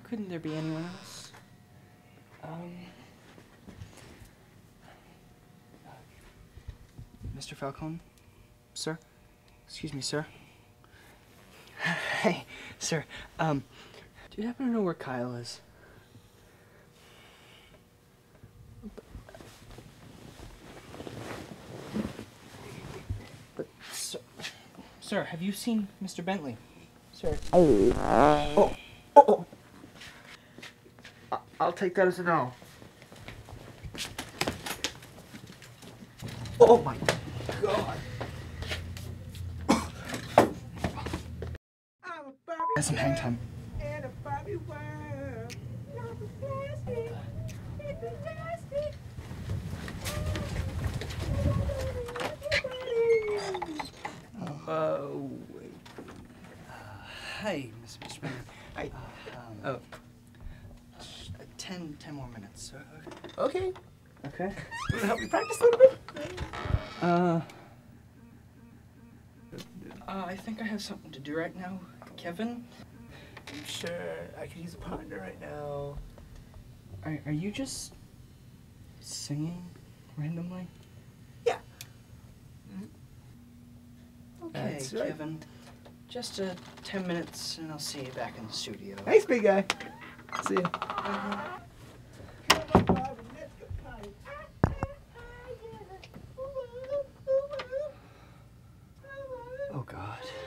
couldn't there be anyone else? Um. Mr. Falcone? Sir? Excuse me, sir. hey, sir. Um, do you happen to know where Kyle is? But, sir, sir, have you seen Mr. Bently? Sir. Oh. Oh. oh. I- I'll take that as a no. Oh my god. That's some hang time. Oh, wait. Uh, hi, Miss Mr. Bently. Hi. Um, Oh. Ten, ten more minutes. uh, Okay. Okay. Wanna help me practice a little bit? Uh, uh, I think I have something to do right now, Kevin. I'm sure I could use a partner right now. Are, are you just singing randomly? Yeah. Okay, That's right. Kevin. Just uh, ten minutes, and I'll see you back in the studio. Thanks, big guy. See ya. Uh, Oh, God.